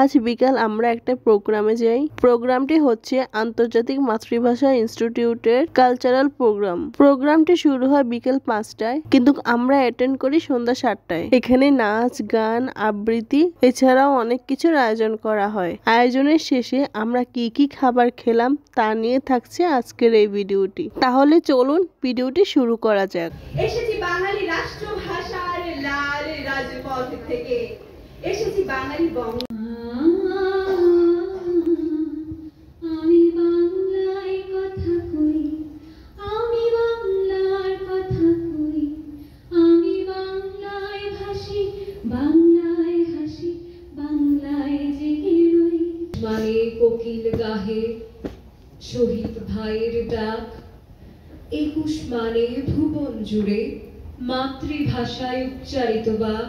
আজ বিকাল আমরা একটা প্রোগ্রামে যাই। প্রোগ্রামটি হচ্ছে আন্তর্জাতিক মাতৃভাষা ইনস্টিটিউটের কালচারাল প্রোগ্রাম। প্রোগ্রামটি শুরু হয় বিকেল পাঁচটায়, কিন্তু আমরা অ্যাটেন্ড করি সন্ধ্যা সাতটায়। এখানে নাচ, গান, আবৃত্তি, এছাড়াও অনেক কিছুর আয়োজন করা হয়। আয়োজনের শেষে আমরা কি কি খাবার খেলাম তা নিয়ে থাকছে আজকের এই ভিডিওটি। তাহলে চলুন ভিডিওটি শুরু করা যাক। এসেছি বাঙালি রাষ্ট্রভাষার লাল রাজপথ থেকে। এসেছি বাঙালি বঙ্গ মানে কোকিল গাহে শহীদ ভাইয়ের ডাক। একুশ মানে ভুবন জুড়ে মাতৃভাষায় উচ্চারিত বাক।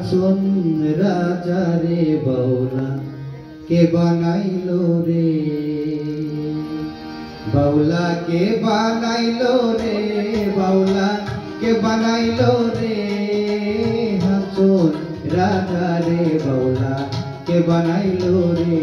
হাসন রাজা রে বাউলা কে বানাইলো রে বাউলা কে বানাইলো রে বাউলা কে বানাইলো রে হাসন রাজা রে বাউলা কে বানাইলো রে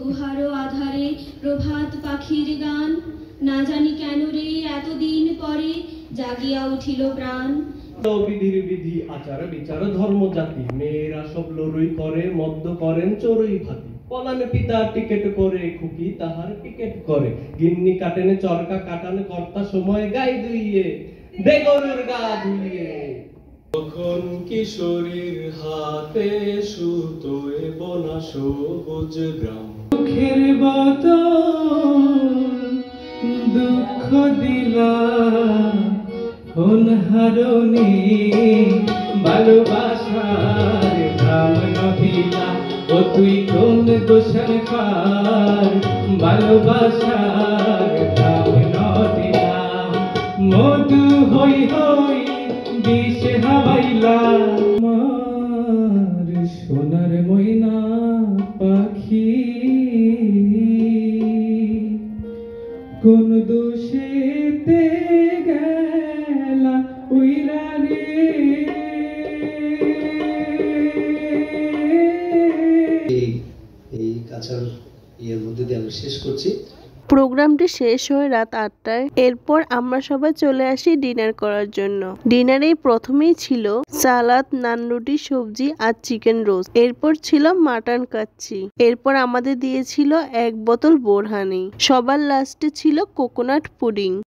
গুহার আধারে প্রভাত পাখির গান। না জানি কেন রে এতদিন পরে জাগিয়া উঠিল প্রাণ। বিধির বিধি, আচার বিচার, ধর্ম জাতি, মেয়েরা সব লড়ুই করে, মদ্য করেন চড়ুই ভাতি। পলানে পিতা টিকেট করে, খুকি তাহার টিকেট করে। গিন্নি কাটেনে চরকা, কাটানে কর্তা সময়, গাই দুইয়ে দেগরের গা ধুইয়ে। তখন কিশোরীর হাতে সুতোয় বোনা সবুজ গ্রাম। দুঃখের বদল দুঃখ দিলা, অনহারণে ভালোবাসার ধাম নদিলা ও তুই কোন দোষণ ভালোবাসার সোনার ময়না পাখি। কোন দোষেতে গেলা উইরা রে। এই কাছার ইয়ের মধ্যে দিয়ে আমরা শেষ করছি। প্রোগ্রামটি শেষ হয় রাত আটটায়। এরপর আমরা সবাই চলে আসি ডিনার করার জন্য। ডিনারে প্রথমেই ছিল সালাদ, নান রুটি, সবজি আর চিকেন রোস্ট। এরপর ছিল মাটন কাচ্ছি এরপর আমাদের দিয়েছিল এক বোতল বোরহানি। সবার লাস্টে ছিল কোকোনাট পুডিং।